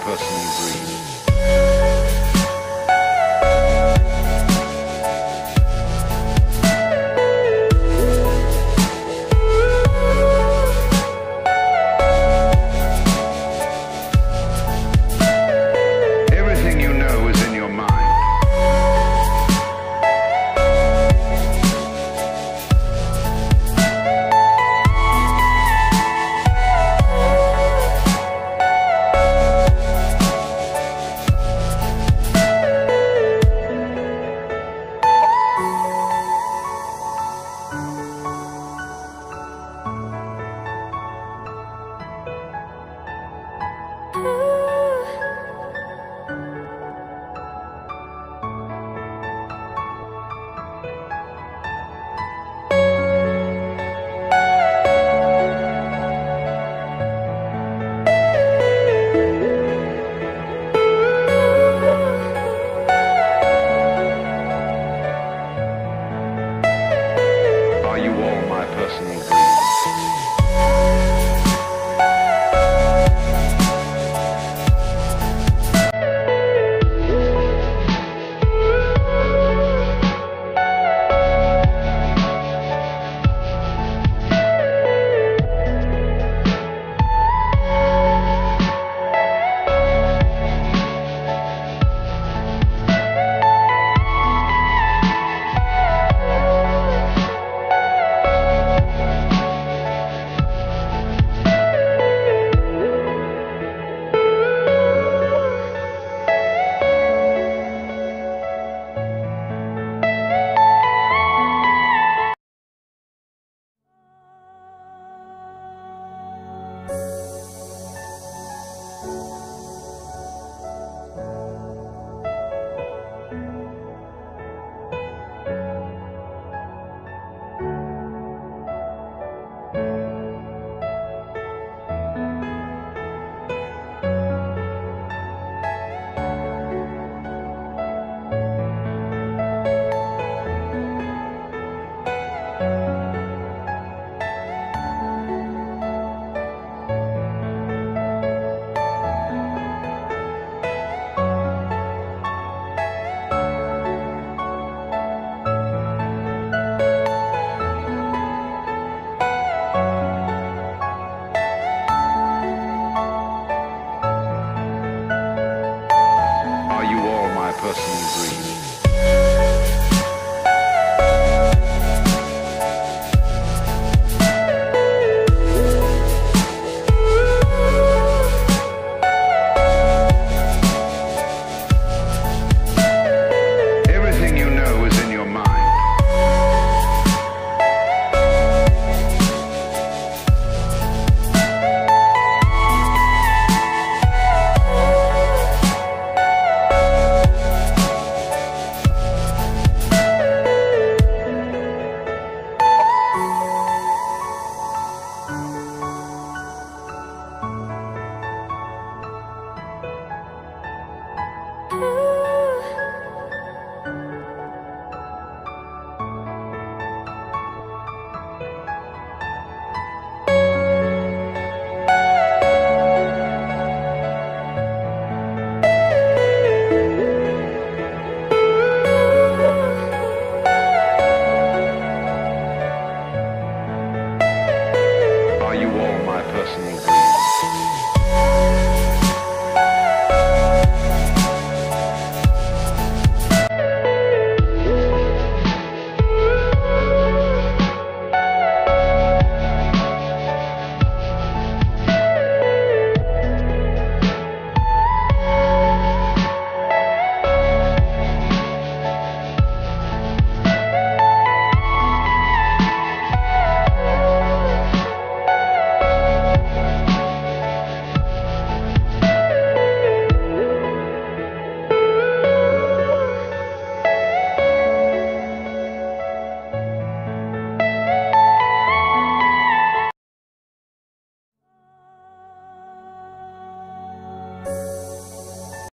person you breed.